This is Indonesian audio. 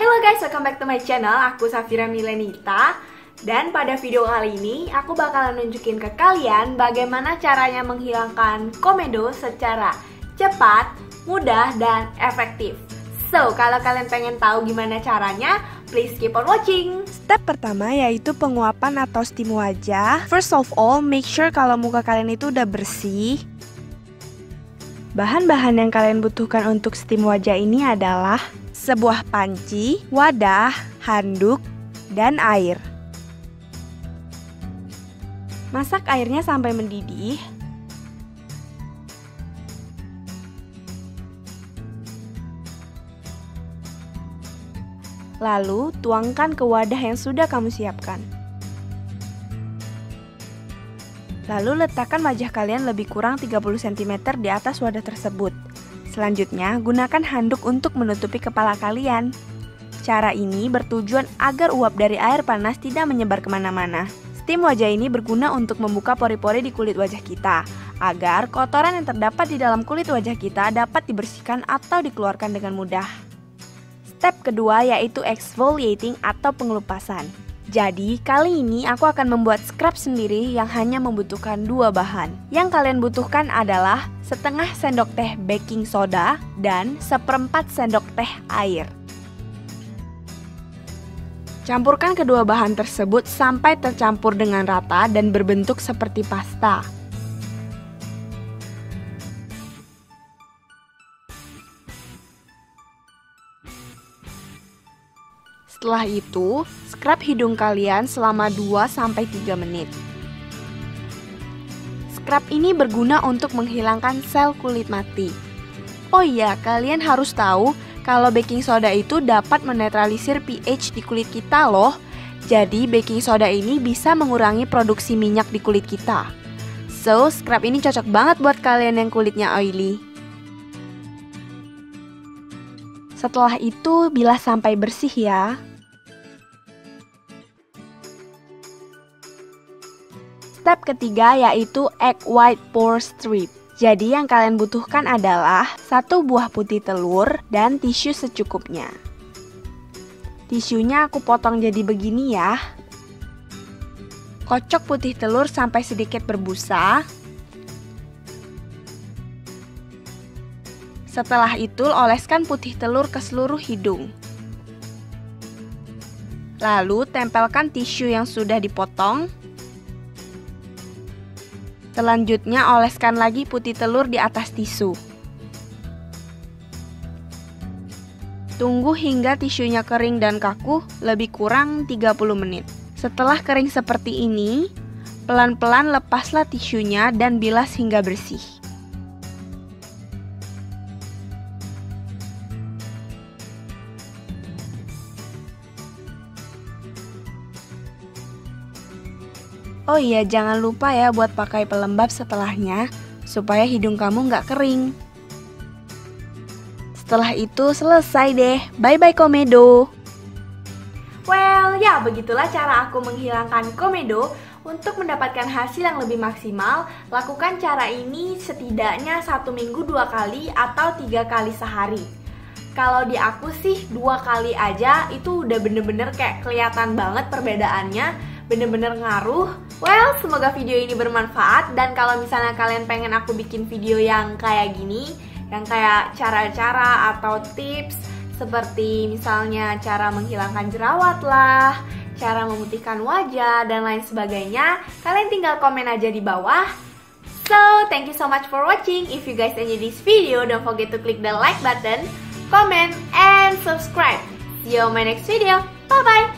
Hello guys, welcome back to my channel. Aku Safira Milenita. Dan pada video kali ini, aku bakalan nunjukin ke kalian bagaimana caranya menghilangkan komedo secara cepat, mudah, dan efektif. So, kalau kalian pengen tahu gimana caranya, please keep on watching. Step pertama yaitu penguapan atau steam wajah. First of all, make sure kalau muka kalian itu udah bersih. Bahan-bahan yang kalian butuhkan untuk steam wajah ini adalah sebuah panci, wadah, handuk, dan air. Masak airnya sampai mendidih. Lalu, tuangkan ke wadah yang sudah kamu siapkan. Lalu letakkan wajah kalian lebih kurang 30 cm di atas wadah tersebut. Selanjutnya, gunakan handuk untuk menutupi kepala kalian. Cara ini bertujuan agar uap dari air panas tidak menyebar ke mana-mana. Steam wajah ini berguna untuk membuka pori-pori di kulit wajah kita, agar kotoran yang terdapat di dalam kulit wajah kita dapat dibersihkan atau dikeluarkan dengan mudah. Step kedua yaitu exfoliating atau pengelupasan. Jadi, kali ini aku akan membuat scrub sendiri yang hanya membutuhkan dua bahan. Yang kalian butuhkan adalah setengah sendok teh baking soda dan seperempat sendok teh air. Campurkan kedua bahan tersebut sampai tercampur dengan rata dan berbentuk seperti pasta. Setelah itu, scrub hidung kalian selama 2-3 menit. Scrub ini berguna untuk menghilangkan sel kulit mati. Oh iya, kalian harus tahu kalau baking soda itu dapat menetralisir pH di kulit kita loh. Jadi baking soda ini bisa mengurangi produksi minyak di kulit kita. So, scrub ini cocok banget buat kalian yang kulitnya oily. Setelah itu, bilas sampai bersih ya. Step ketiga yaitu egg white pore strip. Jadi yang kalian butuhkan adalah satu buah putih telur dan tisu secukupnya. Tisunya aku potong jadi begini ya. Kocok putih telur sampai sedikit berbusa. Setelah itu oleskan putih telur ke seluruh hidung. Lalu tempelkan tisu yang sudah dipotong Selanjutnya oleskan lagi putih telur di atas tisu. Tunggu hingga tisunya kering dan kaku lebih kurang 30 menit. Setelah kering seperti ini, pelan-pelan lepaslah tisunya dan bilas hingga bersih. Oh iya, jangan lupa ya buat pakai pelembab setelahnya, supaya hidung kamu nggak kering. Setelah itu selesai deh. Bye-bye komedo. Well, ya begitulah cara aku menghilangkan komedo. Untuk mendapatkan hasil yang lebih maksimal, lakukan cara ini setidaknya satu minggu dua kali atau tiga kali sehari. Kalau di aku sih dua kali aja itu udah bener-bener kayak kelihatan banget perbedaannya bener-bener ngaruh. Well, semoga video ini bermanfaat dan kalau misalnya kalian pengen aku bikin video yang kayak gini, yang kayak cara-cara atau tips seperti misalnya cara menghilangkan jerawat lah, cara memutihkan wajah dan lain sebagainya, kalian tinggal komen aja di bawah. So, thank you so much for watching. If you guys enjoy this video, don't forget to click the like button, comment, and subscribe. See you on my next video. Bye-bye!